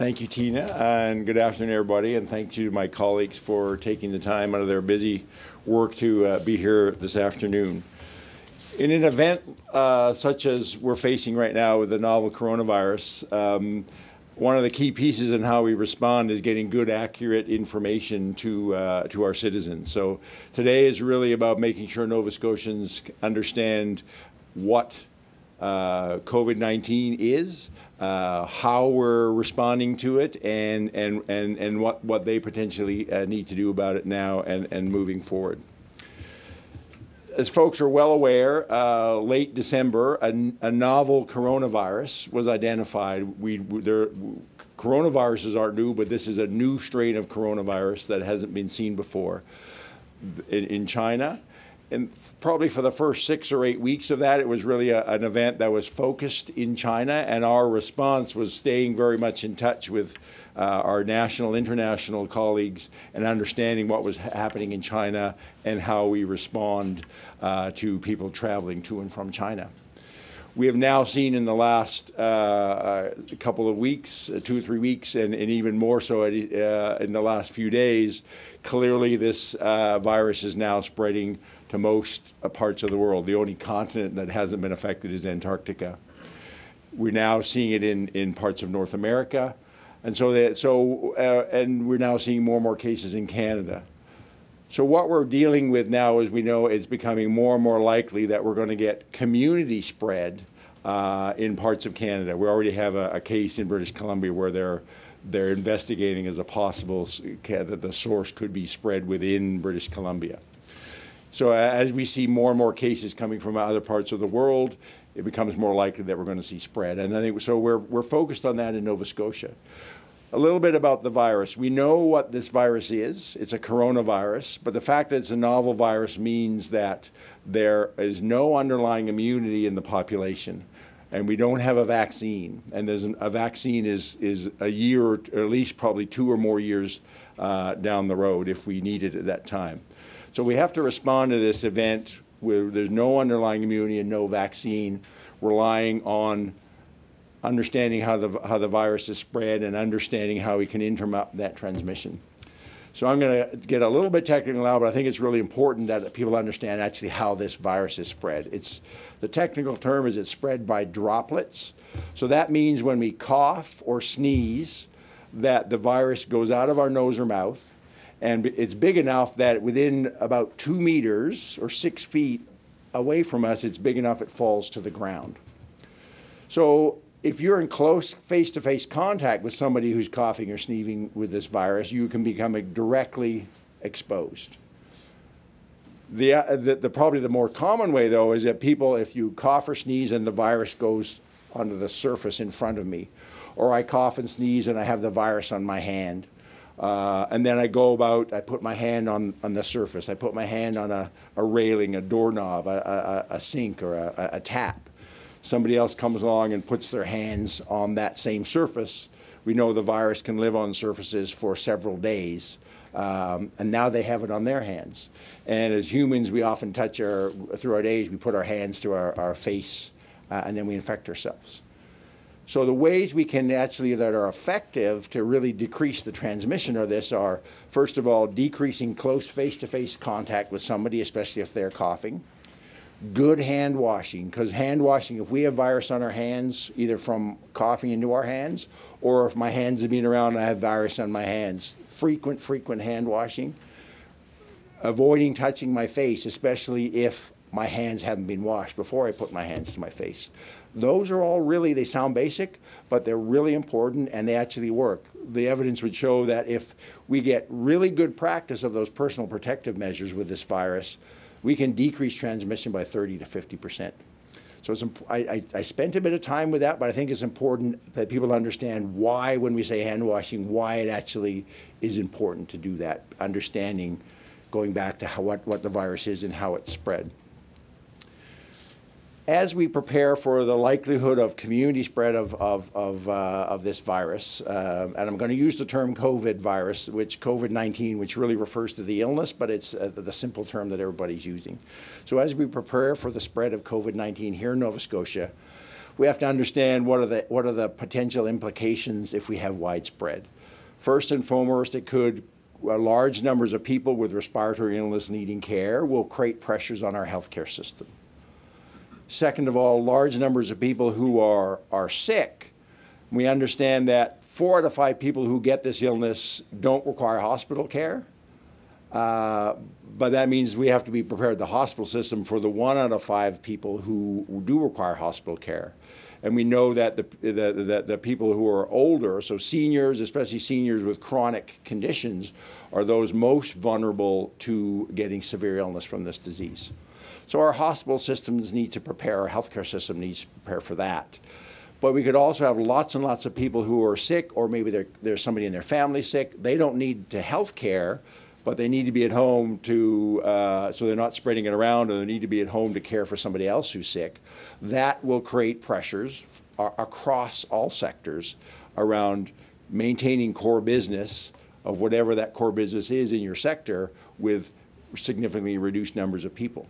Thank you, Tina, and good afternoon, everybody. And thank you to my colleagues for taking the time out of their busy work to uh, be here this afternoon. In an event uh, such as we're facing right now with the novel coronavirus, um, one of the key pieces in how we respond is getting good, accurate information to uh, to our citizens. So today is really about making sure Nova Scotians understand what uh, COVID-19 is, uh, how we're responding to it, and and and and what what they potentially uh, need to do about it now and and moving forward as folks are well aware, uh, late December, a, a, novel coronavirus was identified. We, there, coronaviruses aren't new, but this is a new strain of coronavirus that hasn't been seen before in, in China. And probably for the first six or eight weeks of that, it was really a, an event that was focused in China, and our response was staying very much in touch with uh, our national, international colleagues and understanding what was happening in China and how we respond uh, to people traveling to and from China. We have now seen in the last uh, uh couple of weeks, uh, two or three weeks, and, and even more so uh, in the last few days, clearly this virus is now spreading to most parts of the world. The only continent that hasn't been affected is Antarctica. We're now seeing it in, in parts of North America. And so, that, so uh, and we're now seeing more and more cases in Canada. So what we're dealing with now, as we know, it's becoming more and more likely that we're going to get community spread uh, in parts of Canada. We already have a, a, case in British Columbia where they're they're investigating as a possible that the source could be spread within British Columbia. So as we see more and more cases coming from other parts of the world, it becomes more likely that we're going to see spread. And I think so. We're we're focused on that in Nova Scotia. A little bit about the virus. We know what this virus is. It's a coronavirus, but the fact that it's a novel virus means that there is no underlying immunity in the population, and we don't have a vaccine. And there's an, a vaccine is is a year or at least probably two or more years uh, down the road if we need it at that time. So we have to respond to this event where there's no underlying immunity and no vaccine, relying on understanding how the, how the virus is spread and understanding how we can interrupt that transmission. So I'm going to get a little bit technical now, but I think it's really important that people understand actually how this virus is spread. It's the technical term is it's spread by droplets. So that means when we cough or sneeze, that the virus goes out of our nose or mouth, and it's big enough that within about two meters or six feet away from us, it's big enough it falls to the ground. So if you're in close face-to-face contact with somebody who's coughing or sneezing with this virus, you can become directly exposed. The, uh, the, the, probably the more common way though is that people, if you cough or sneeze and the virus goes onto the surface in front of me, or I cough and sneeze and I have the virus on my hand, uh, and then I go about, I put my hand on, on the surface. I put my hand on a, a railing, a doorknob, a, a, a sink, or a, a, tap. Somebody else comes along and puts their hands on that same surface. We know the virus can live on surfaces for several days. Um, and now they have it on their hands. And as humans, we often touch our, through our days, we put our hands to our, our face, uh, and then we infect ourselves. So the ways we can actually that are effective to really decrease the transmission of this are, first of all, decreasing close face-to-face contact with somebody, especially if they're coughing. Good hand washing, because hand washing, if we have virus on our hands, either from coughing into our hands, or if my hands have been around and I have virus on my hands, frequent, frequent hand washing. Avoiding touching my face, especially if my hands haven't been washed before I put my hands to my face. Those are all really, they sound basic, but they're really important and they actually work. The evidence would show that if we get really good practice of those personal protective measures with this virus, we can decrease transmission by 30 to 50 percent. So I, I, I, spent a bit of time with that, but I think it's important that people understand why, when we say hand washing, why it actually is important to do that, understanding going back to how, what, what the virus is and how it's spread as we prepare for the likelihood of community spread of, of, of, uh, of this virus, uh, and I'm going to use the term COVID virus, which COVID-19, which really refers to the illness, but it's uh, the simple term that everybody's using. So as we prepare for the spread of COVID-19 here in Nova Scotia, we have to understand what are the, what are the potential implications if we have widespread. First and foremost, it could, uh, large numbers of people with respiratory illness needing care will create pressures on our healthcare system. Second of all, large numbers of people who are, are sick, we understand that four out of five people who get this illness don't require hospital care. Uh, but that means we have to be prepared, the hospital system, for the one out of five people who do require hospital care. And we know that the, the, the, the, people who are older, so seniors, especially seniors with chronic conditions, are those most vulnerable to getting severe illness from this disease. So our hospital systems need to prepare, our healthcare system needs to prepare for that. But we could also have lots and lots of people who are sick, or maybe there's somebody in their family sick. They don't need to health care, but they need to be at home to, uh, so they're not spreading it around, or they need to be at home to care for somebody else who's sick. That will create pressures across all sectors around maintaining core business of whatever that core business is in your sector with significantly reduced numbers of people.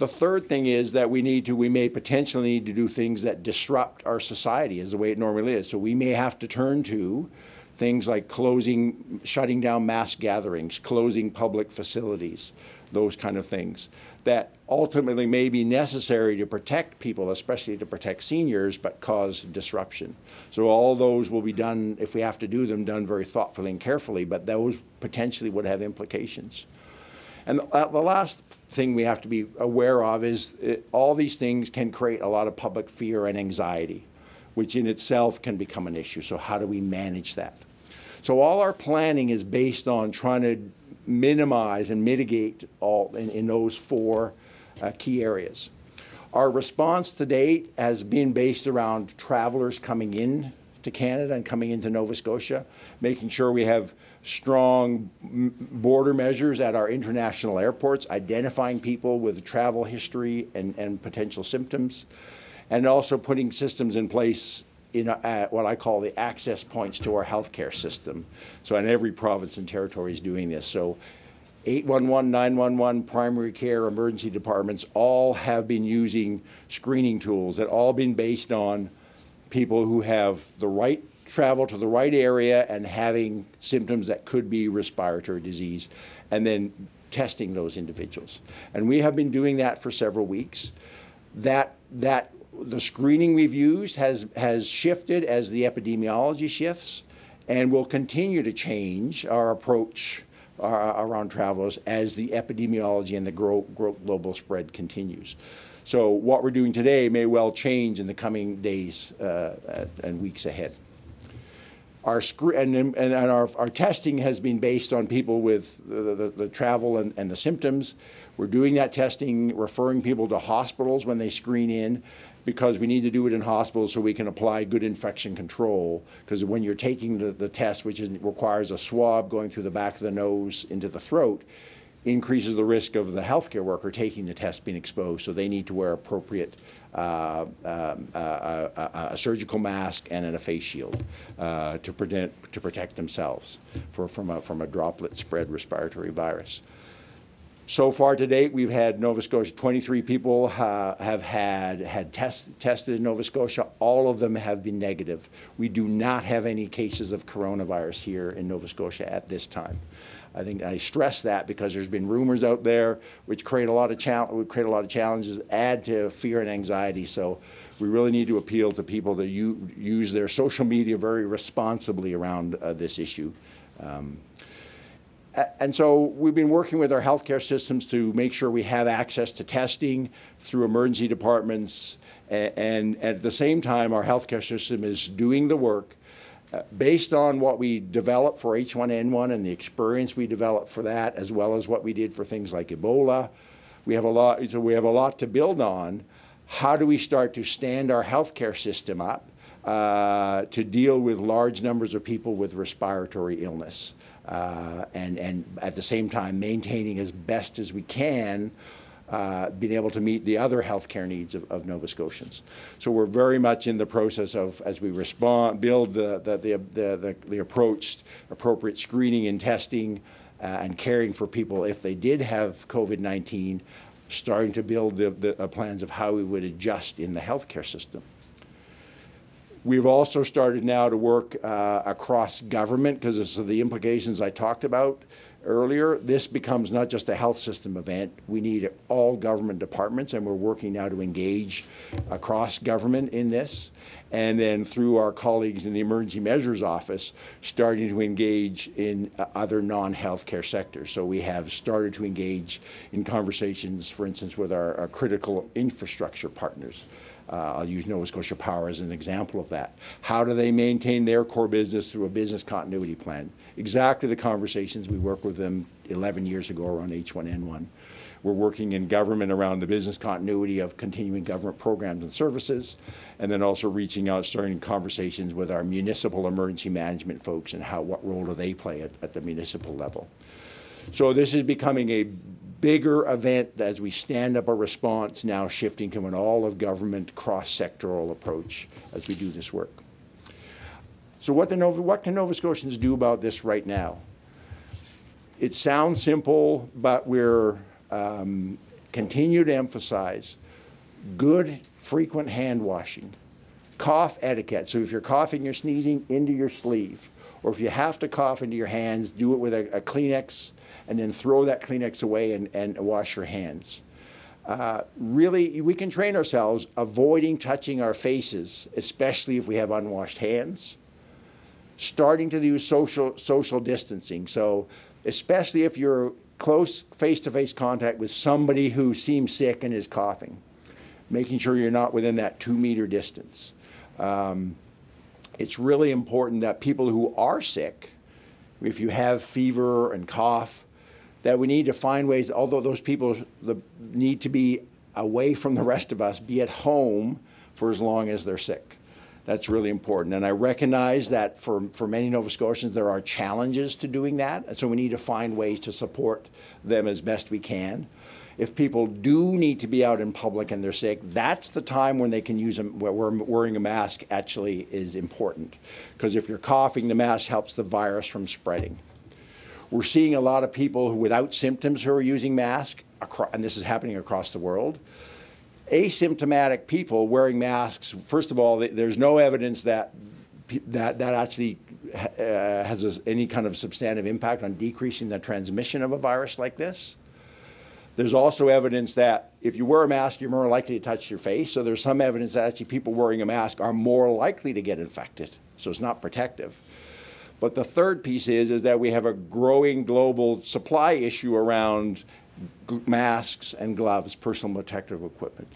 The third thing is that we need to, we may potentially need to do things that disrupt our society as the way it normally is. So we may have to turn to things like closing, shutting down mass gatherings, closing public facilities, those kind of things that ultimately may be necessary to protect people, especially to protect seniors, but cause disruption. So all those will be done, if we have to do them, done very thoughtfully and carefully, but those potentially would have implications. And the, the last thing we have to be aware of is it, all these things can create a lot of public fear and anxiety, which in itself can become an issue. So how do we manage that? So all our planning is based on trying to minimize and mitigate all in, in those four uh, key areas. Our response to date has been based around travelers coming in to Canada and coming into Nova Scotia, making sure we have strong border measures at our international airports, identifying people with travel history and, and potential symptoms, and also putting systems in place in uh, what I call the access points to our healthcare system. So, in every province and territory is doing this. So, 811, 911, primary care, emergency departments all have been using screening tools that all been based on people who have the right travel to the right area and having symptoms that could be respiratory disease, and then testing those individuals. And we have been doing that for several weeks. That that the screening we've used has has shifted as the epidemiology shifts, and will continue to change our approach uh, around travelers as the epidemiology and the global spread continues. So what we're doing today may well change in the coming days uh, and weeks ahead. Our and, and our, our testing has been based on people with the, the, the travel and, and the symptoms. We're doing that testing, referring people to hospitals when they screen in, because we need to do it in hospitals so we can apply good infection control. Because when you're taking the, the test, which is, requires a swab going through the back of the nose into the throat, increases the risk of the healthcare worker taking the test being exposed. So they need to wear appropriate uh, um, uh, uh, a surgical mask and a face shield uh, to, prevent, to protect themselves for, from, a, from a droplet spread respiratory virus. So far to date, we've had Nova Scotia, 23 people uh, have had, had test, tested in Nova Scotia. All of them have been negative. We do not have any cases of coronavirus here in Nova Scotia at this time. I think I stress that because there's been rumors out there which create a lot of would create a lot of challenges, add to fear and anxiety. So we really need to appeal to people to use their social media very responsibly around uh, this issue. Um, and so we've been working with our healthcare systems to make sure we have access to testing through emergency departments. And, and at the same time, our healthcare system is doing the work based on what we developed for H1N1 and the experience we developed for that, as well as what we did for things like Ebola. We have a lot, so we have a lot to build on. How do we start to stand our healthcare system up uh, to deal with large numbers of people with respiratory illness? uh, and, and at the same time maintaining as best as we can uh, being able to meet the other healthcare needs of, of, Nova Scotians. So we're very much in the process of, as we respond, build the, the, the, the, the approach, appropriate screening and testing uh, and caring for people if they did have COVID-19, starting to build the, the uh, plans of how we would adjust in the healthcare system. We've also started now to work uh, across government because of the implications I talked about earlier. This becomes not just a health system event. We need all government departments, and we're working now to engage across government in this. And then through our colleagues in the Emergency Measures Office, starting to engage in uh, other non healthcare sectors. So we have started to engage in conversations, for instance, with our, our critical infrastructure partners. Uh, I'll use Nova Scotia Power as an example of that. How do they maintain their core business through a business continuity plan? Exactly the conversations we worked with them 11 years ago around H1N1. We're working in government around the business continuity of continuing government programs and services, and then also reaching out, starting conversations with our municipal emergency management folks and how what role do they play at, at the municipal level. So this is becoming a bigger event as we stand up a response now shifting to an all of government cross-sectoral approach as we do this work. So what, Nova, what can Nova Scotians do about this right now? It sounds simple, but we're um, continue to emphasize good frequent hand washing, cough etiquette. So if you're coughing, you're sneezing into your sleeve, or if you have to cough into your hands, do it with a, a Kleenex and then throw that Kleenex away and, and wash your hands. Uh, really, we can train ourselves avoiding touching our faces, especially if we have unwashed hands. Starting to do social, social distancing. So, especially if you're close face to face contact with somebody who seems sick and is coughing, making sure you're not within that two meter distance. Um, it's really important that people who are sick, if you have fever and cough, that we need to find ways, although those people need to be away from the rest of us, be at home for as long as they're sick. That's really important. And I recognize that for, for many Nova Scotians, there are challenges to doing that. And so we need to find ways to support them as best we can. If people do need to be out in public and they're sick, that's the time when they can use them, where wearing a mask actually is important. Because if you're coughing, the mask helps the virus from spreading. We're seeing a lot of people who, without symptoms who are using masks, and this is happening across the world. Asymptomatic people wearing masks, first of all, there's no evidence that that, that actually uh, has any kind of substantive impact on decreasing the transmission of a virus like this. There's also evidence that if you wear a mask, you're more likely to touch your face. So there's some evidence that actually people wearing a mask are more likely to get infected. So it's not protective. But the third piece is, is that we have a growing global supply issue around masks and gloves, personal protective equipment.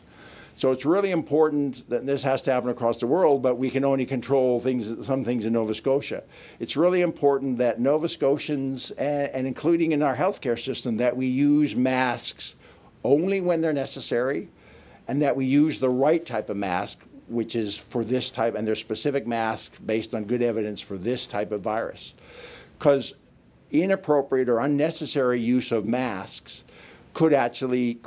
So it's really important that this has to happen across the world, but we can only control things, some things in Nova Scotia. It's really important that Nova Scotians, and, and including in our healthcare system, that we use masks only when they're necessary, and that we use the right type of mask which is for this type, and there's specific masks based on good evidence for this type of virus. Because inappropriate or unnecessary use of masks could actually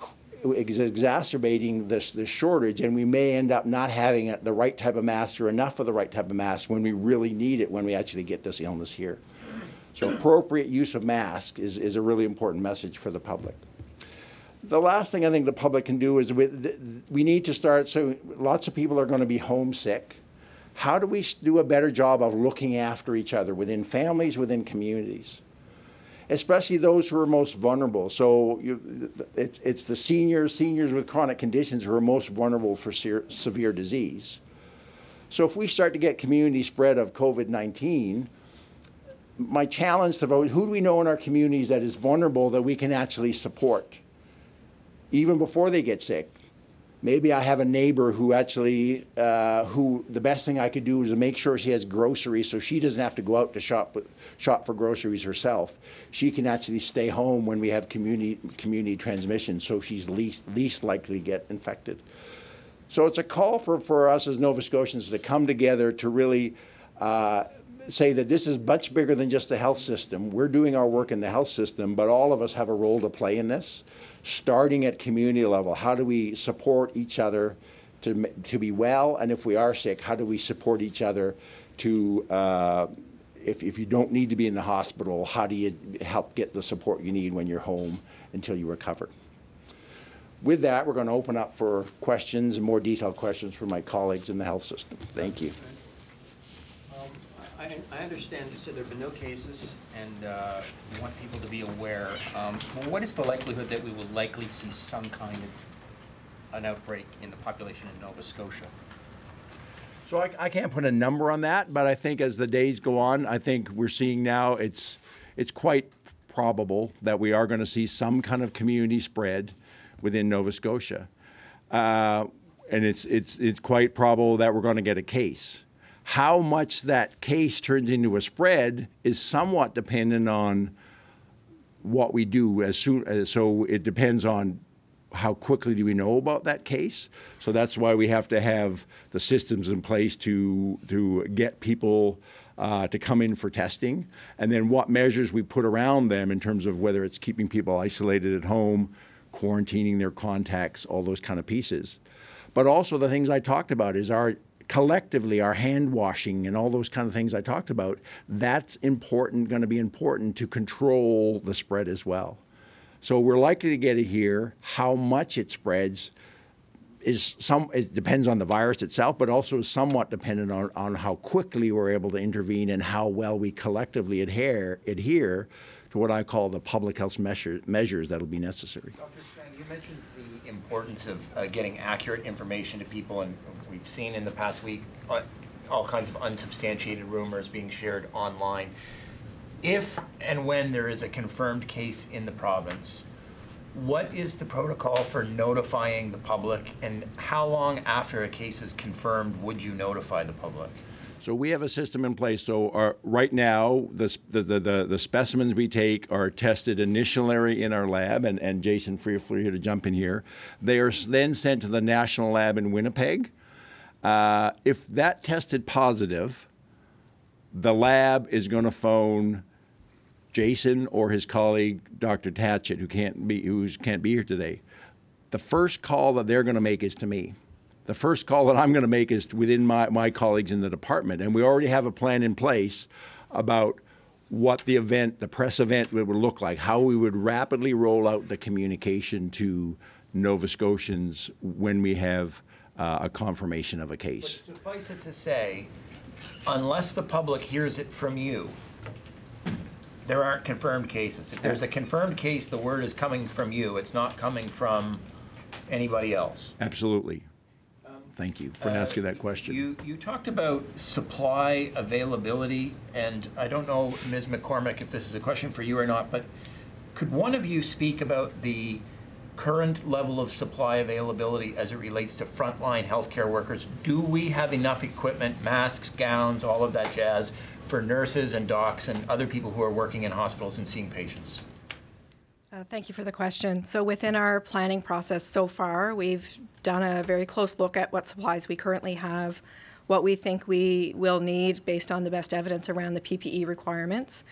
exacerbating this, this shortage, and we may end up not having the right type of mask or enough of the right type of mask when we really need it when we actually get this illness here. So appropriate use of masks is, is a really important message for the public the last thing I think the public can do is we, we need to start. So lots of people are going to be homesick. How do we do a better job of looking after each other within families, within communities? Especially those who are most vulnerable. So you, it's, it's the seniors, seniors with chronic conditions who are most vulnerable for se severe disease. So if we start to get community spread of COVID-19, my challenge to vote, who do we know in our communities that is vulnerable that we can actually support? even before they get sick. Maybe I have a neighbor who actually, uh, who the best thing I could do is to make sure she has groceries so she doesn't have to go out to shop, shop for groceries herself. She can actually stay home when we have community, community transmission so she's least, least likely to get infected. So it's a call for, for us as Nova Scotians to come together to really uh, say that this is much bigger than just the health system. We're doing our work in the health system, but all of us have a role to play in this starting at community level. How do we support each other to, to be well? And if we are sick, how do we support each other to, uh, if, if you don't need to be in the hospital, how do you help get the support you need when you're home until you recover? with that, we're going to open up for questions and more detailed questions from my colleagues in the health system. Thank you. I, I understand you said there have been no cases, and uh, you want people to be aware. Um, well, What is the likelihood that we will likely see some kind of an outbreak in the population in Nova Scotia? So I, I can't put a number on that, but I think as the days go on, I think we're seeing now it's it's quite probable that we are going to see some kind of community spread within Nova Scotia, uh, and it's it's it's quite probable that we're going to get a case. How much that case turns into a spread is somewhat dependent on what we do as soon as so it depends on how quickly do we know about that case. So that's why we have to have the systems in place to to get people uh, to come in for testing. And then what measures we put around them in terms of whether it's keeping people isolated at home quarantining their contacts all those kind of pieces. But also the things i talked about is our collectively our hand washing and all those kind of things I talked about, that's important, going to be important to control the spread as well. So we're likely to get it here. How much it spreads is some. It depends on the virus itself, but also is somewhat dependent on, on how quickly we're able to intervene and how well we collectively adhere adhere to what I call the public health measure, measures that'll be necessary. Dr. Strang, you mentioned the importance of uh, getting accurate information to people, and we've seen in the past week uh, all kinds of unsubstantiated rumors being shared online. If and when there is a confirmed case in the province, what is the protocol for notifying the public, and how long after a case is confirmed would you notify the public? So we have a system in place. So our, right now, the, the, the, the, specimens we take are tested initially in our lab, and, and Jason, feel free to jump in here. They are then sent to the national lab in Winnipeg. Uh, if that tested positive, the lab is going to phone Jason or his colleague, Dr. Hatchette, who can't be who can't be here today. The first call that they're going to make is to me the first call that I'm going to make is within my, my colleagues in the department. And we already have a plan in place about what the event, the press event would look like, how we would rapidly roll out the communication to Nova Scotians when we have uh, a confirmation of a case. But suffice it to say, unless the public hears it from you, there aren't confirmed cases. If there's a confirmed case, the word is coming from you. It's not coming from anybody else. Absolutely. Thank you for asking that question. You, you talked about supply availability, and I don't know, Ms. McCormick, if this is a question for you or not, but could one of you speak about the current level of supply availability as it relates to frontline healthcare workers? Do we have enough equipment, masks, gowns, all of that jazz, for nurses and docs and other people who are working in hospitals and seeing patients? Uh, thank you for the question. So within our planning process so far, we've done a very close look at what supplies we currently have, what we think we will need based on the best evidence around the PPE requirements.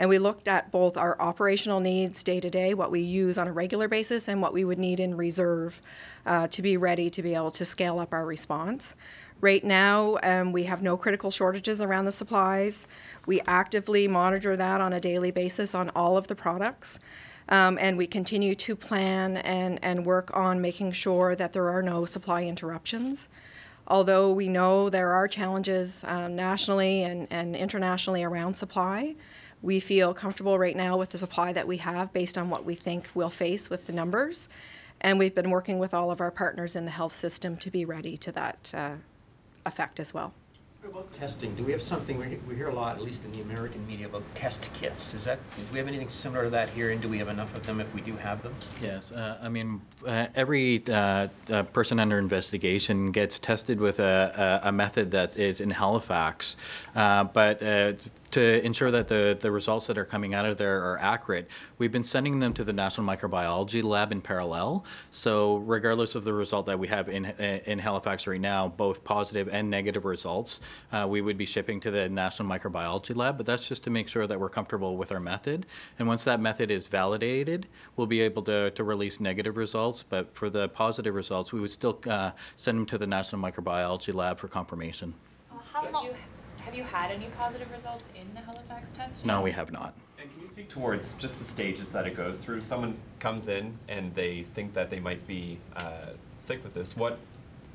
And we looked at both our operational needs day to day, what we use on a regular basis, and what we would need in reserve uh, to be ready to be able to scale up our response. Right now, um, we have no critical shortages around the supplies. We actively monitor that on a daily basis on all of the products. Um, and we continue to plan and, and work on making sure that there are no supply interruptions. Although we know there are challenges um, nationally and, and internationally around supply, we feel comfortable right now with the supply that we have based on what we think we'll face with the numbers. And we've been working with all of our partners in the health system to be ready to that uh, effect as well. What about testing? Do we have something, we we hear a lot, at least in the American media, about test kits. Is that, do we have anything similar to that here, and do we have enough of them if we do have them? Yes, uh, I mean, uh, every uh, uh, person under investigation gets tested with a, a, a method that is in Halifax, uh, but uh, to ensure that the, the results that are coming out of there are accurate, we've been sending them to the National Microbiology Lab in parallel. So regardless of the result that we have in, in Halifax right now, both positive and negative results, uh, we would be shipping to the National Microbiology Lab, but that's just to make sure that we're comfortable with our method. And once that method is validated, we'll be able to, to release negative results, but for the positive results, we would still uh, send them to the National Microbiology Lab for confirmation. Uh, How long, have you had any positive results in the Halifax test? No, we have not. And can you speak towards just the stages that it goes through? Someone comes in and they think that they might be uh, sick with this. What,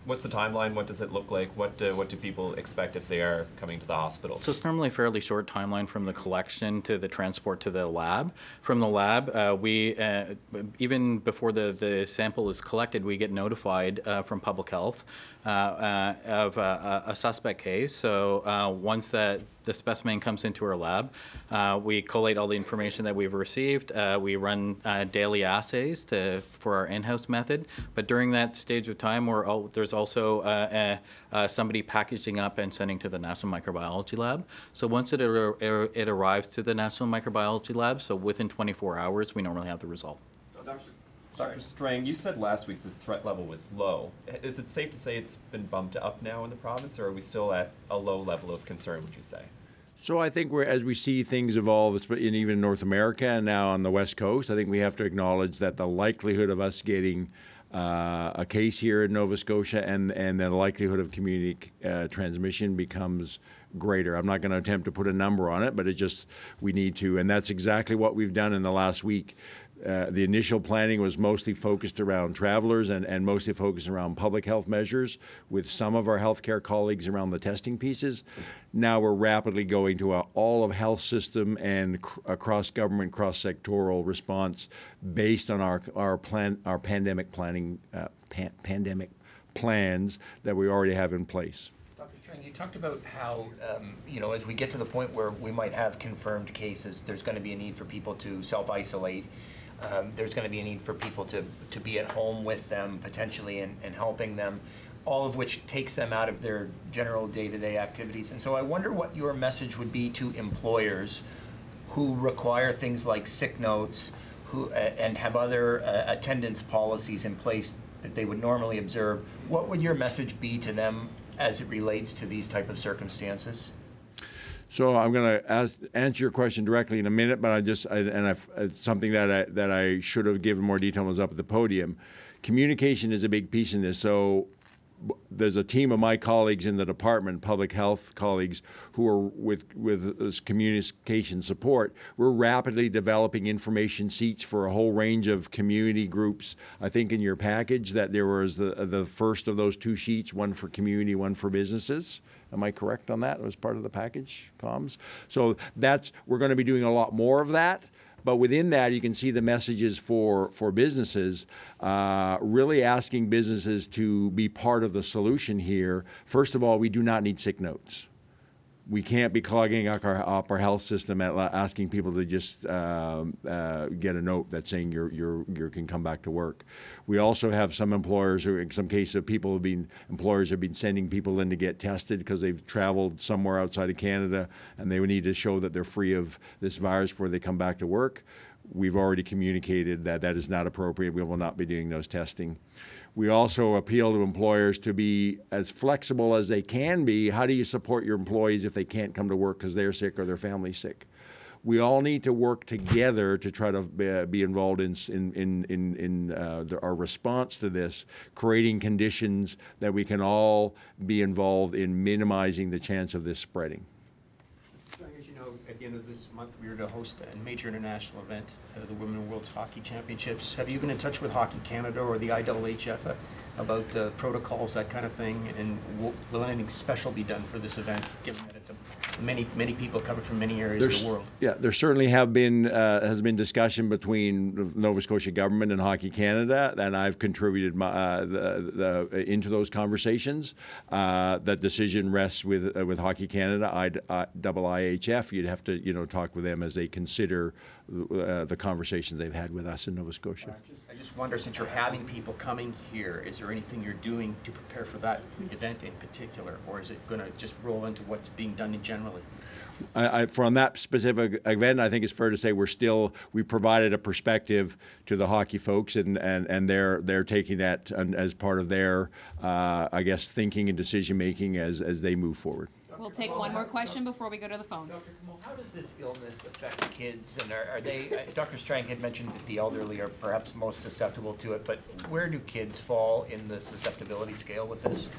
what's the timeline? What does it look like? What do, what do people expect if they are coming to the hospital? So it's normally a fairly short timeline from the collection to the transport to the lab. From the lab, uh, we uh, even before the, the sample is collected, we get notified uh, from public health of a, a suspect case. So uh, once that the specimen comes into our lab, uh, we collate all the information that we've received. Uh, we run uh, daily assays to, for our in-house method. But during that stage of time, we're al- there's also uh, uh, uh, somebody packaging up and sending to the National Microbiology Lab. So once it, ar- it arrives to the National Microbiology Lab, so within 24 hours, we normally have the result. Dr. Strang, you said last week the threat level was low. Is it safe to say it's been bumped up now in the province, or are we still at a low level of concern, would you say? So I think we're, as we see things evolve, esp- in even North America and now on the West Coast, I think we have to acknowledge that the likelihood of us getting uh, a case here in Nova Scotia and, and the likelihood of community uh, transmission becomes greater. I'm not going to attempt to put a number on it, but it just, we need to. And that's exactly what we've done in the last week. Uh, the initial planning was mostly focused around travelers and, and mostly focused around public health measures with some of our healthcare colleagues around the testing pieces. Now we're rapidly going to a all of health system and cr- across government, cross sectoral response based on our, our plan, our pandemic planning, uh, pan, pandemic plans that we already have in place. Dr. Strang, you talked about how, um, you know, as we get to the point where we might have confirmed cases, there's going to be a need for people to self-isolate. Um, There's going to be a need for people to, to be at home with them potentially and, and helping them, all of which takes them out of their general day-to-day activities. And so I wonder what your message would be to employers who require things like sick notes, who, uh, and have other uh, attendance policies in place that they would normally observe. What would your message be to them as it relates to these type of circumstances? So I'm going to answer your question directly in a minute, but I just I, and it's something that I that I should have given more detail was up at the podium. Communication is a big piece in this. So there's a team of my colleagues in the department, public health colleagues, who are with with this communication support. We're rapidly developing information sheets for a whole range of community groups. I think in your package that there was the the first of those two sheets, one for community, one for businesses. Am I correct on that? It was part of the package, comms. So that's we're going to be doing a lot more of that. But within that, you can see the messages for for businesses, uh, really asking businesses to be part of the solution here. First of all, we do not need sick notes. We can't be clogging up our, up our health system at asking people to just um, uh, get a note that's saying you're, you're, you can come back to work. We also have some employers, or in some cases, people have been employers have been sending people in to get tested because they've traveled somewhere outside of Canada and they would need to show that they're free of this virus before they come back to work. We've already communicated that that is not appropriate. We will not be doing those testing. We also appeal to employers to be as flexible as they can be. How do you support your employees if they can't come to work because they're sick or their family's sick? We all need to work together to try to be, be involved in in in in, in uh, the, our response to this, creating conditions that we can all be involved in minimizing the chance of this spreading. As you know, at end of this month, we are to host a major international event, uh, the Women World's Hockey Championships. Have you been in touch with Hockey Canada or the IIHF uh, about uh, protocols, that kind of thing? And will, will anything special be done for this event, given that it's a, many, many people coming from many areas of the world? Yeah, there certainly have been uh, has been discussion between the Nova Scotia government and Hockey Canada, and I've contributed my, uh, the, the into those conversations. Uh, that decision rests with uh, with Hockey Canada, I, I, double IHF. You'd have to you know talk with them as they consider uh, the conversations they've had with us in Nova Scotia. I just wonder, since you're having people coming here, is there anything you're doing to prepare for that event in particular? Or is it going to just roll into what's being done in generally? I, I, from that specific event, I think it's fair to say we're still we provided a perspective to the hockey folks, and, and, and they're they're taking that as part of their uh, I guess thinking and decision making as as they move forward. We'll take one more question before we go to the phones. Dr. Comeau, how does this illness affect kids? And are, are they, uh, Dr. Strang had mentioned that the elderly are perhaps most susceptible to it, but where do kids fall in the susceptibility scale with this?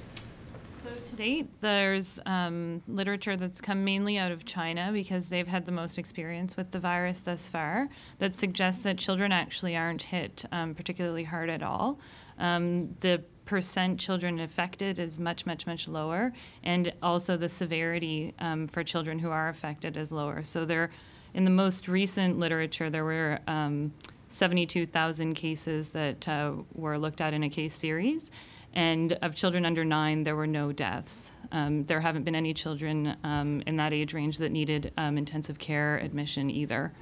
So to date, there's um, literature that's come mainly out of China because they've had the most experience with the virus thus far that suggests that children actually aren't hit um, particularly hard at all. Um, the percent children affected is much, much, much lower, and also the severity um, for children who are affected is lower. So there, in the most recent literature, there were um, 72,000 cases that uh, were looked at in a case series, and of children under nine, there were no deaths. Um, there haven't been any children um, in that age range that needed um, intensive care admission either.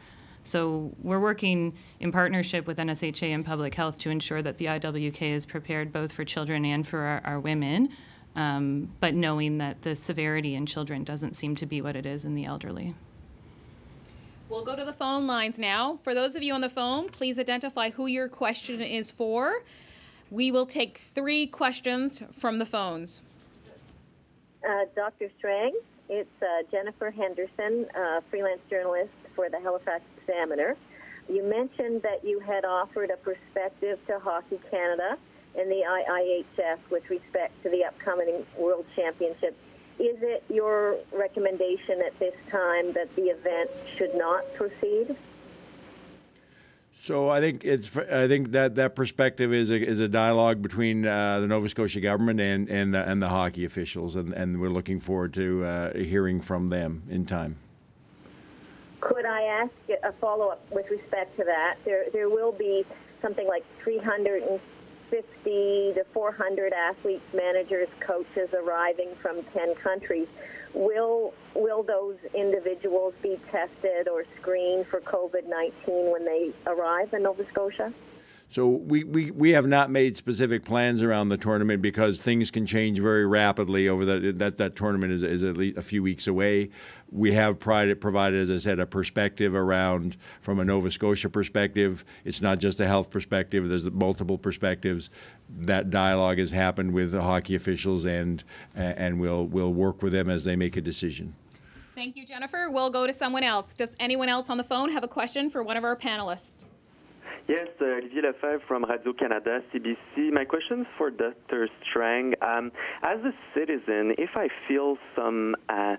So we're working in partnership with NSHA and Public Health to ensure that the IWK is prepared both for children and for our, our women, um, but knowing that the severity in children doesn't seem to be what it is in the elderly. We'll go to the phone lines now. For those of you on the phone, please identify who your question is for. We will take three questions from the phones. Uh, Dr. Strang, it's uh, Jennifer Henderson, uh, freelance journalist for the Halifax Examiner. You mentioned that you had offered a perspective to Hockey Canada and the IIHF with respect to the upcoming World Championship. Is it your recommendation at this time that the event should not proceed? So I think it's I think that that perspective is a, is a dialogue between uh, the Nova Scotia government and and and the hockey officials, and, and we're looking forward to uh, hearing from them in time. I ask a follow up with respect to that? There there will be something like 350 to 400 athletes, managers, coaches arriving from 10 countries. Will will those individuals be tested or screened for COVID 19 when they arrive in Nova Scotia? So we, we, we have not made specific plans around the tournament because things can change very rapidly over that that, that tournament is, is at least a few weeks away. We have provided, provided, as I said, a perspective around from a Nova Scotia perspective. It's not just a health perspective. There's multiple perspectives. That dialogue has happened with the hockey officials, and and we'll we'll work with them as they make a decision. Thank you, Jennifer. We'll go to someone else. Does anyone else on the phone have a question for one of our panelists? Yes, uh, Olivier Lefebvre from Radio Canada, CBC. My question for Dr. Strang. Um, as a citizen, if I feel some uh,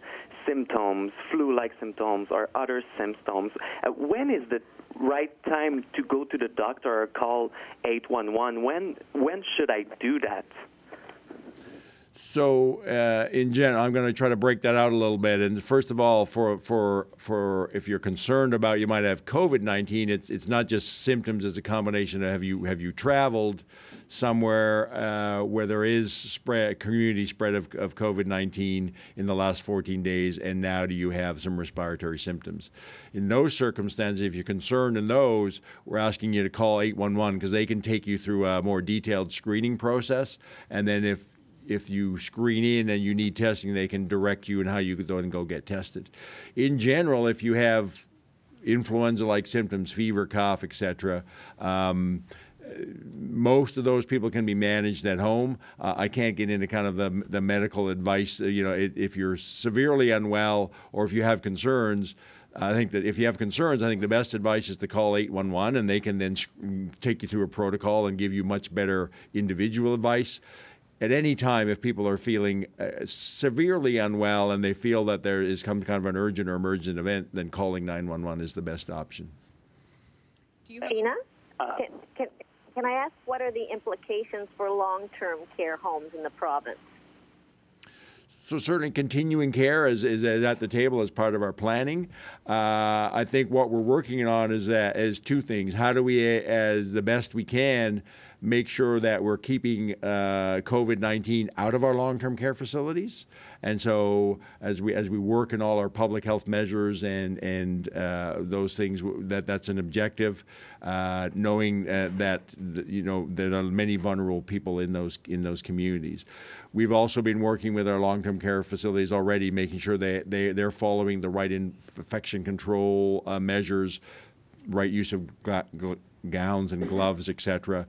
symptoms, flu-like symptoms or other symptoms, uh, when is the right time to go to the doctor or call 811? When when should I do that? So, uh, in general, I'm going to try to break that out a little bit. And first of all, for for for if you're concerned about you might have COVID-19, it's it's not just symptoms; it's a combination of have you have you traveled somewhere uh, where there is spread community spread of, of COVID-19 in the last 14 days, and now do you have some respiratory symptoms? In those circumstances, if you're concerned in those, we're asking you to call 811 because they can take you through a more detailed screening process, and then if if you screen in and you need testing, they can direct you and how you then go get tested. In general, if you have influenza-like symptoms, fever, cough, etc., um, most of those people can be managed at home. Uh, I can't get into kind of the, the medical advice. You know, if, if you're severely unwell or if you have concerns, I think that if you have concerns, I think the best advice is to call 811 and they can then take you through a protocol and give you much better individual advice at any time, if people are feeling uh, severely unwell and they feel that there is some kind of an urgent or emergent event, then calling 911 is the best option. Tina, uh, can, can, can I ask what are the implications for long term care homes in the province? So certainly continuing care is, is, is, at the table as part of our planning. Uh, I think what we're working on is, that, is two things. How do we, as the best we can, make sure that we're keeping uh, COVID-19 out of our long-term care facilities. And so as we as we work in all our public health measures and and uh, those things, that that's an objective. Uh, knowing uh, that you know there are many vulnerable people in those in those communities. We've also been working with our long-term care facilities already, making sure they, they they're following the right infection control uh, measures, right use of gowns and gloves, etc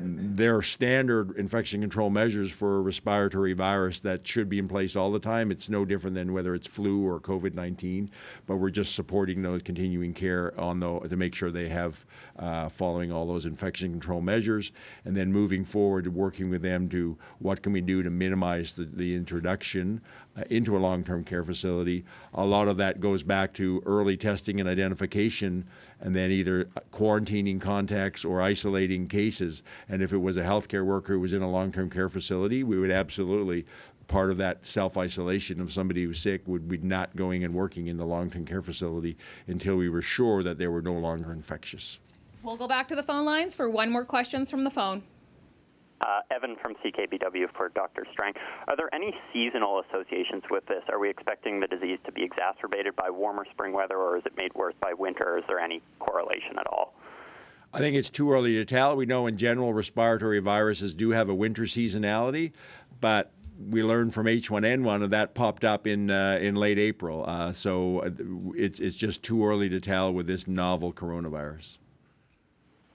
their standard infection control measures for a respiratory virus that should be in place all the time. It's no different than whether it's flu or COVID 19, but we're just supporting those continuing care on the, to make sure they have uh, following all those infection control measures, and then moving forward, to working with them to what can we do to minimize the, the introduction Uh, into a long-term care facility. A lot of that goes back to early testing and identification, and then either quarantining contacts or isolating cases. And if it was a healthcare worker who was in a long-term care facility, we would absolutely part of that self-isolation of somebody who's sick would be not going and working in the long-term care facility until we were sure that they were no longer infectious. We'll go back to the phone lines for one more questions from the phone. Uh, Evan from CKBW for Dr. Strang. Are there any seasonal associations with this? Are we expecting the disease to be exacerbated by warmer spring weather, or is it made worse by winter? Is there any correlation at all? I think it's too early to tell. We know in general respiratory viruses do have a winter seasonality, but we learned from H1N1 and that popped up in uh, in late April. Uh, so uh, it's it's just too early to tell with this novel coronavirus.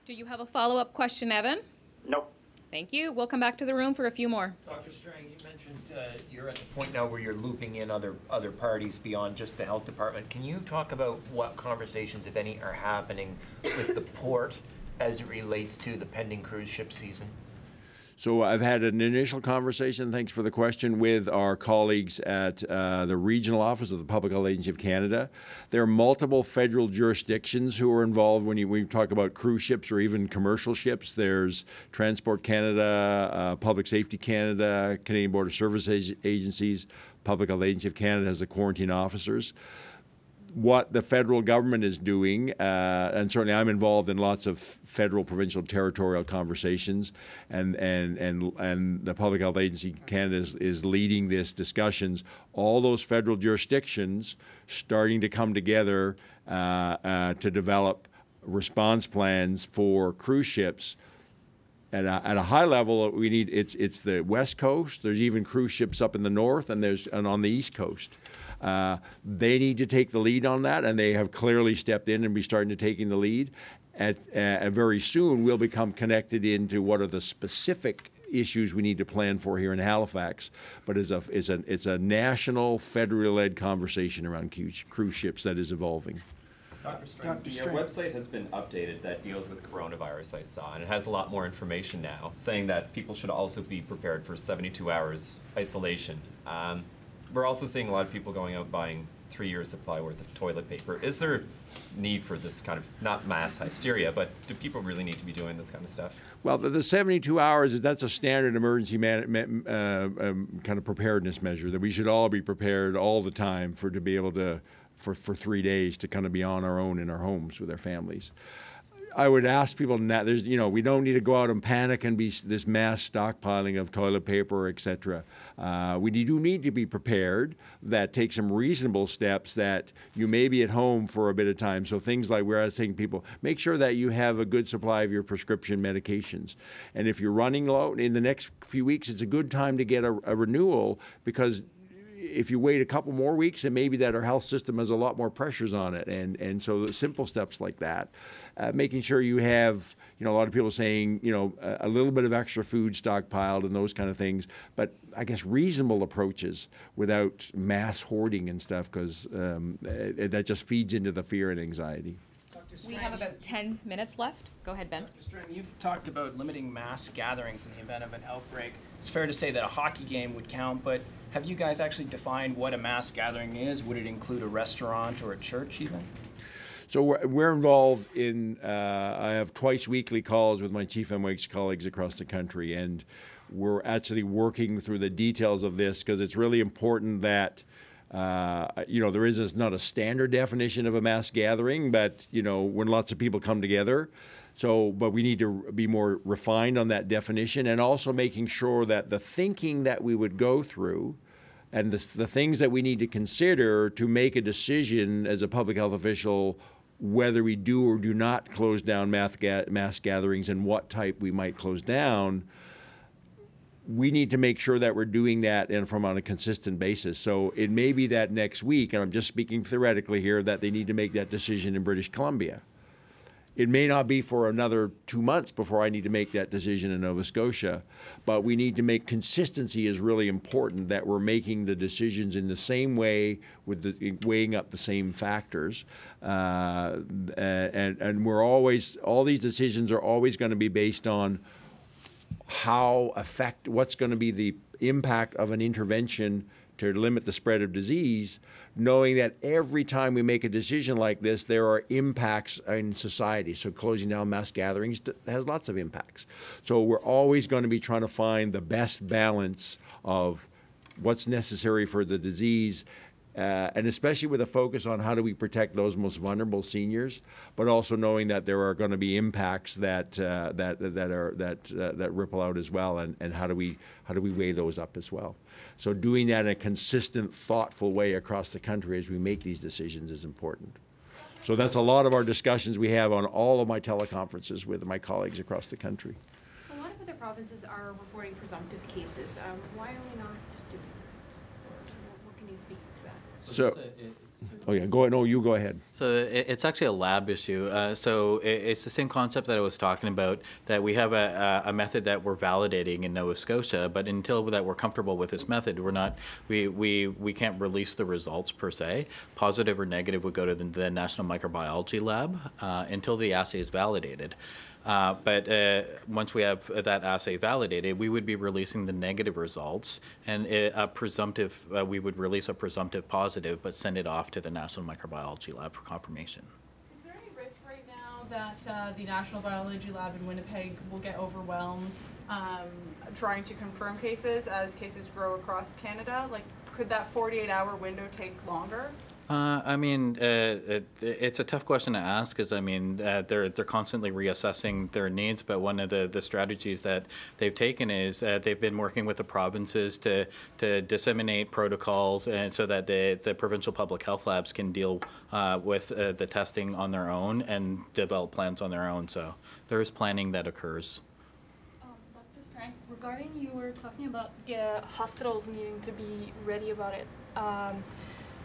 Do you have a follow-up question, Evan? Nope. Thank you. We'll come back to the room for a few more. Dr. Strang, you mentioned uh, you're at the point now where you're looping in other other parties beyond just the health department. Can you talk about what conversations, if any, are happening with the port as it relates to the pending cruise ship season? So I've had an initial conversation, thanks for the question, with our colleagues at uh, the regional office of the Public Health Agency of Canada. There are multiple federal jurisdictions who are involved when you, we talk about cruise ships or even commercial ships. There's Transport Canada, uh, Public Safety Canada, Canadian Border Service Agencies, Public Health Agency of Canada has the quarantine officers what the federal government is doing, uh, and certainly I'm involved in lots of federal, provincial, territorial conversations, and and and and the Public Health Agency Canada is, is leading this discussions. All those federal jurisdictions starting to come together uh, uh, to develop response plans for cruise ships. At a, at a, high level, we need it's it's the west coast. There's even cruise ships up in the north, and there's and on the east coast. Uh, they need to take the lead on that, and they have clearly stepped in and be starting to taking the lead. At, uh, very soon, we'll become connected into what are the specific issues we need to plan for here in Halifax. But it's a, it's a, it's a national, federally led conversation around cruise ships that is evolving. Dr. Strang, Dr. Strang. Your website has been updated that deals with coronavirus, I saw, and it has a lot more information now, saying that people should also be prepared for 72 hours isolation. Um, we're also seeing a lot of people going out buying three years supply worth of toilet paper. Is there need for this kind of not mass hysteria, but do people really need to be doing this kind of stuff? Well, the, the 72 hours that's a standard emergency man, uh, um, kind of preparedness measure that we should all be prepared all the time for to be able to for for three days to kind of be on our own in our homes with our families. I would ask people now. There's, you know, we don't need to go out and panic and be this mass stockpiling of toilet paper, etc. Uh, we do need to be prepared. That take some reasonable steps. That you may be at home for a bit of time. So things like we're asking people, make sure that you have a good supply of your prescription medications. And if you're running low in the next few weeks, it's a good time to get a, a renewal because if you wait a couple more weeks, and maybe that our health system has a lot more pressures on it, and and so simple steps like that, uh, making sure you have, you know, a lot of people saying, you know, a, a, little bit of extra food stockpiled and those kind of things, but I guess reasonable approaches without mass hoarding and stuff, because um, that just feeds into the fear and anxiety. We have about 10 minutes left. Go ahead, Ben. Dr. Strang, you've talked about limiting mass gatherings in the event of an outbreak. It's fair to say that a hockey game would count, but have you guys actually defined what a mass gathering is? Would it include a restaurant or a church even? So we're, we're involved in, uh, I have twice weekly calls with my chief MOH colleagues across the country, and we're actually working through the details of this because it's really important that uh, you know, there is a, not a standard definition of a mass gathering, but you know, when lots of people come together. So, but we need to be more refined on that definition, and also making sure that the thinking that we would go through, and the, the things that we need to consider to make a decision as a public health official whether we do or do not close down ga- mass gatherings and what type we might close down we need to make sure that we're doing that and from on a consistent basis. So it may be that next week, and I'm just speaking theoretically here, that they need to make that decision in British Columbia. It may not be for another two months before I need to make that decision in Nova Scotia, but we need to make consistency is really important that we're making the decisions in the same way with the weighing up the same factors. Uh, and, and we're always, all these decisions are always going to be based on how affect, what's going to be the impact of an intervention to limit the spread of disease knowing that every time we make a decision like this, there are impacts in society. So closing down mass gatherings has lots of impacts. So we're always going to be trying to find the best balance of what's necessary for the disease uh, and especially with a focus on how do we protect those most vulnerable seniors, but also knowing that there are going to be impacts that uh, that that are that uh, that ripple out as well, and, and how do we how do we weigh those up as well? So doing that in a consistent, thoughtful way across the country as we make these decisions is important. So that's a lot of our discussions we have on all of my teleconferences with my colleagues across the country. A lot of other provinces are reporting presumptive cases. Um, why are we not doing so, oh yeah, go ahead. No, you go ahead. So it, it's actually a lab issue. Uh, so it, it's the same concept that I was talking about. That we have a, a, method that we're validating in Nova Scotia, but until that we're comfortable with this method, we're not. We we we can't release the results per se. Positive or negative would go to the, the National Microbiology Lab uh, until the assay is validated. Uh, but uh, once we have that assay validated, we would be releasing the negative results, and a presumptive, uh, we would release a presumptive positive, but send it off to the National Microbiology Lab for confirmation. Is there any risk right now that uh, the National Biology Lab in Winnipeg will get overwhelmed um, trying to confirm cases as cases grow across Canada? Like, could that 48-hour window take longer? Uh, I mean, uh, it, it's a tough question to ask because I mean uh, they're they're constantly reassessing their needs. But one of the, the strategies that they've taken is uh, they've been working with the provinces to to disseminate protocols and so that the the provincial public health labs can deal uh, with uh, the testing on their own and develop plans on their own. So there is planning that occurs. Um, Dr. Strang, regarding you were talking about the hospitals needing to be ready about it. Um,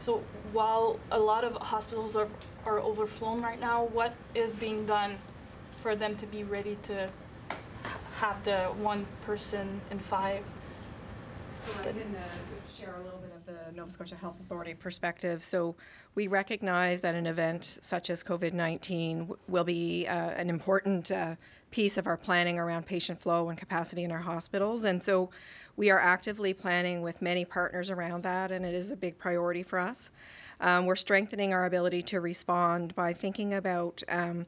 so while a lot of hospitals are, are overflown right now, what is being done for them to be ready to have the one person in five? So I can uh, share a little bit of the Nova Scotia Health Authority perspective. So we recognize that an event such as COVID-19 will be uh, an important uh, piece of our planning around patient flow and capacity in our hospitals. And so we are actively planning with many partners around that, and it is a big priority for us. Um, we're strengthening our ability to respond by thinking about um,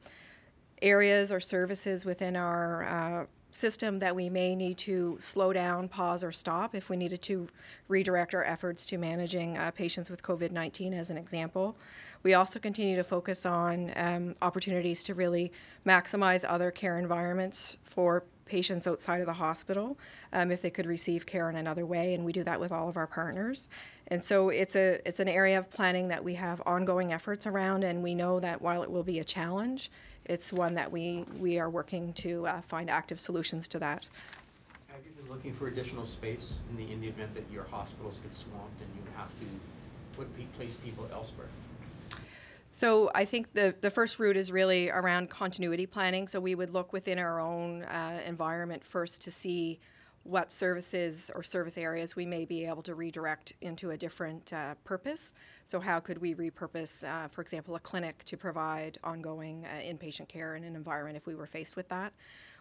areas or services within our uh, system that we may need to slow down, pause, or stop if we needed to redirect our efforts to managing uh, patients with COVID 19, as an example. We also continue to focus on um, opportunities to really maximize other care environments for patients outside of the hospital um, if they could receive care in another way, and we do that with all of our partners. And so it's a it's an area of planning that we have ongoing efforts around, and we know that while it will be a challenge, it's one that we we are working to uh, find active solutions to that. Have you been looking for additional space in the in the event that your hospitals get swamped and you have to put place people elsewhere? So I think the, the first route is really around continuity planning. So we would look within our own uh, environment first to see what services or service areas we may be able to redirect into a different uh, purpose. So how could we repurpose, uh, for example, a clinic to provide ongoing uh, inpatient care in an environment if we were faced with that.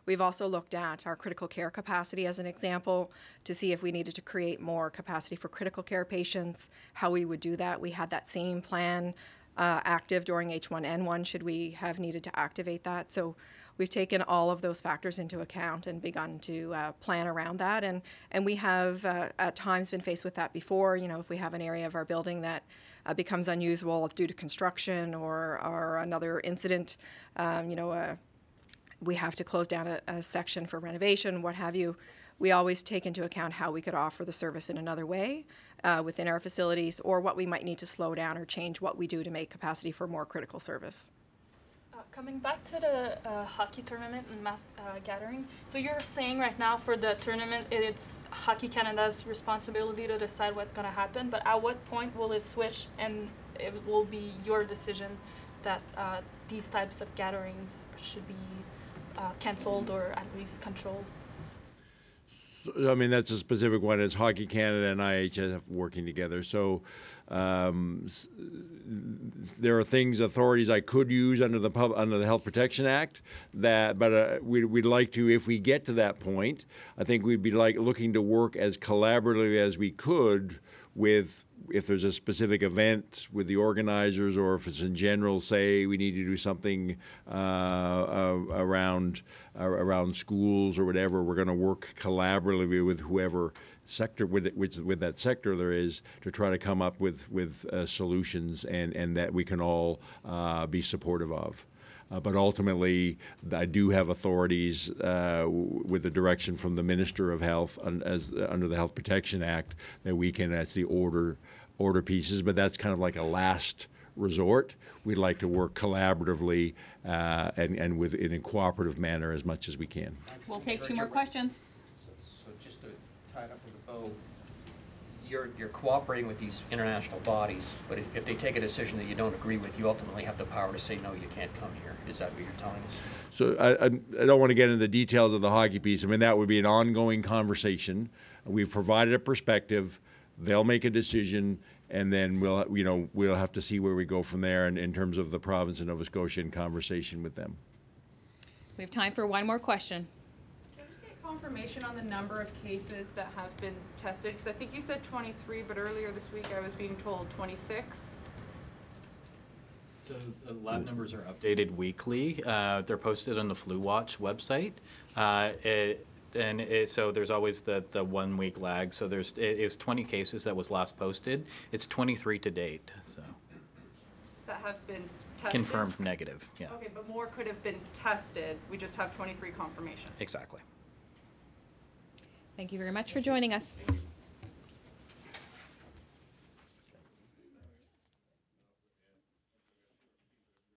We've also looked at our critical care capacity as an example to see if we needed to create more capacity for critical care patients, how we would do that. We had that same plan uh, active during H1N1 should we have needed to activate that. So we've taken all of those factors into account and begun to uh, plan around that. And, and we have uh, at times been faced with that before. You know, if we have an area of our building that uh, becomes unusable due to construction or, or another incident, um, you know, uh, we have to close down a, a section for renovation, what have you we always take into account how we could offer the service in another way uh, within our facilities or what we might need to slow down or change what we do to make capacity for more critical service. Uh, coming back to the uh, hockey tournament and mass uh, gathering, so you're saying right now for the tournament it's Hockey Canada's responsibility to decide what's going to happen, but at what point will it switch and it will be your decision that uh, these types of gatherings should be uh, cancelled or at least controlled? I mean, that's a specific one. It's Hockey Canada and IIHF working together. So um, there are things authorities I could use under the pub, under the Health Protection Act that, but uh, we'd, we'd like to, if we get to that point, I think we'd be like looking to work as collaboratively as we could with if there's a specific event with the organizers or if it's in general, say we need to do something uh, uh, around uh, around schools or whatever, we're going to work collaboratively with whoever sector with it, which with that sector there is to try to come up with with uh, solutions and and that we can all uh, be supportive of. Uh, but ultimately, I do have authorities uh, with the direction from the Minister of Health un- as under the Health Protection Act that we can actually order order pieces. But that's kind of like a last resort. We'd like to work collaboratively uh, and and with in a cooperative manner as much as we can. We'll take two more questions. So just to tie it up with a bow, you're, you're cooperating with these international bodies, but if, if they take a decision that you don't agree with, you ultimately have the power to say, no, you can't come here. Is that what you're telling us? So I, I, I don't want to get into the details of the hockey piece. I mean, that would be an ongoing conversation. We've provided a perspective. They'll make a decision, and then we'll, you know, we'll have to see where we go from there in, in terms of the province of Nova Scotia and conversation with them. We have time for one more question. Can I just get confirmation on the number of cases that have been tested? Because I think you said 23, but earlier this week I was being told 26. So the lab numbers are updated weekly. Uh, they're posted on the Flu Watch website. Uh, it, and it, so there's always the, the one week lag. So there's it, it was 20 cases that was last posted. It's 23 to date. So That have been tested? confirmed negative. Yeah, Okay, but more could have been tested. We just have 23 confirmation. exactly. Thank you very much for joining us.